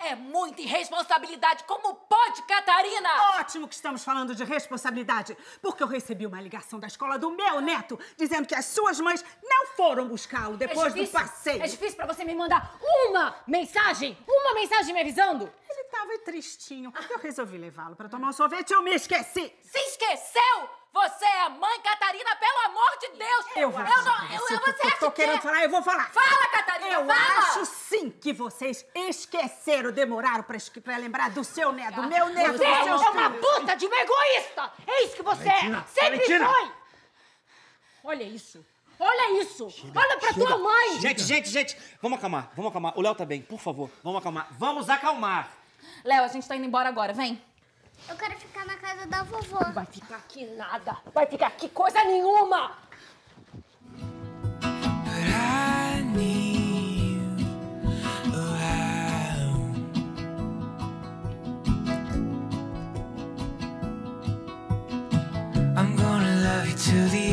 É muita irresponsabilidade. Como pode, Catarina? Ótimo que estamos falando de responsabilidade, porque eu recebi uma ligação da escola do meu neto dizendo que as suas mães não foram buscá-lo depois do passeio. É difícil pra você me mandar uma mensagem, uma mensagem me avisando? Ele tava tristinho. Eu resolvi levá-lo para tomar um sorvete e eu me esqueci. Se esqueceu? Você é mãe, Catarina, pelo amor de Deus! Eu vou eu falar. não, eu, eu, eu tô, você acha tô que querendo é? falar, eu vou falar. Fala, Eu fala! acho sim que vocês esqueceram, demoraram pra, pra lembrar do seu neto, do meu neto, Você é uma puta de uma egoísta! É isso que você Valentina, é! Sempre Valentina! foi! Olha isso! Olha isso! Olha pra Chega. tua mãe! Gente, gente, gente, vamos acalmar, vamos acalmar. O Léo tá bem, por favor, vamos acalmar. Vamos acalmar. Léo, a gente tá indo embora agora, vem. Eu quero ficar na casa da vovó. Vai ficar aqui nada! Vai ficar aqui coisa nenhuma! to the